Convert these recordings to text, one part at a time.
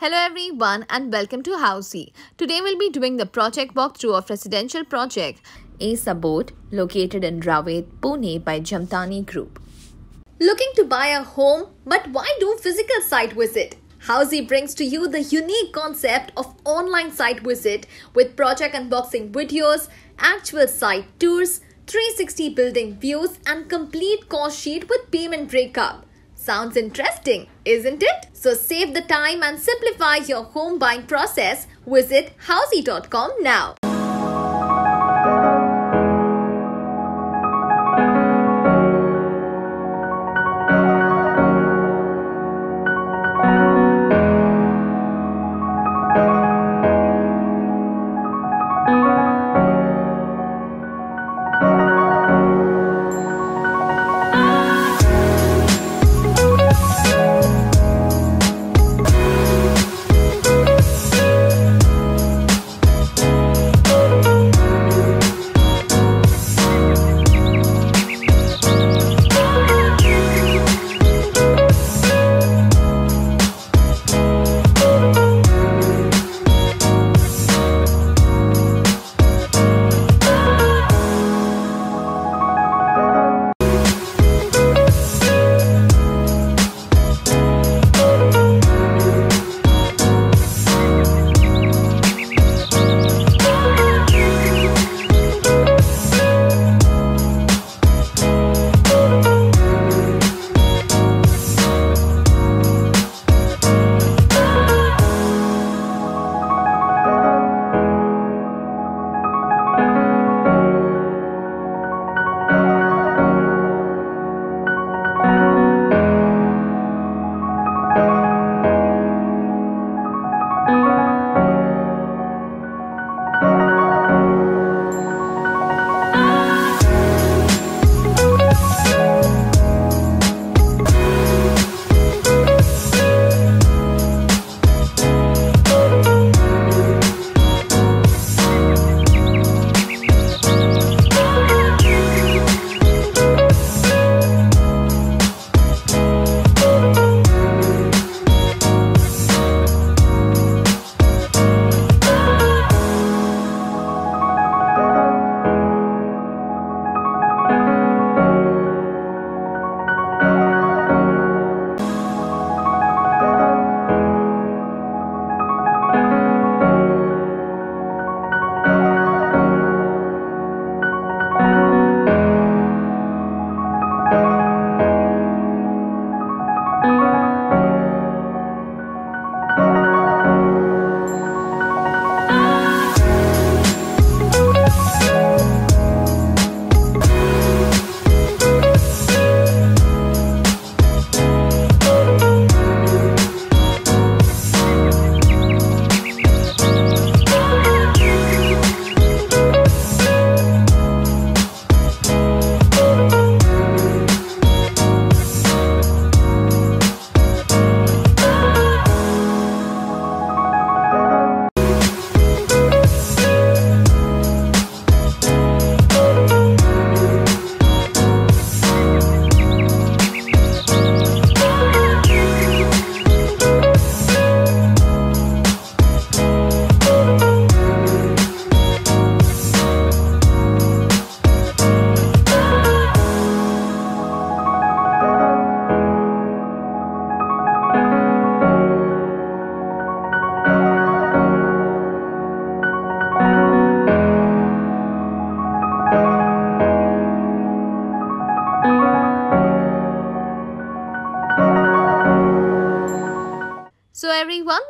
Hello everyone and welcome to Housiey. Today we'll be doing the project walkthrough of residential project Ace Abode located in Ravet, Pune by Jhamtani Group. Looking to buy a home but why do physical site visit? Housiey brings to you the unique concept of online site visit with project unboxing videos, actual site tours, 360 building views and complete cost sheet with payment breakup. Sounds interesting, isn't it? So save the time and simplify your home buying process. Visit housiey.com now.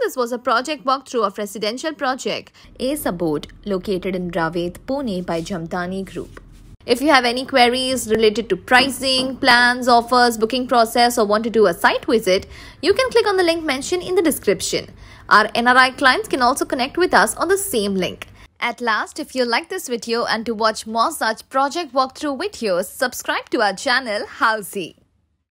This was a project walkthrough of residential project Ace Abode located in Ravet, Pune by Jhamtani Group. If you have any queries related to pricing, plans, offers, booking process or want to do a site visit, you can click on the link mentioned in the description. Our NRI clients can also connect with us on the same link. At last, if you like this video and to watch more such project walkthrough videos, subscribe to our channel Housiey.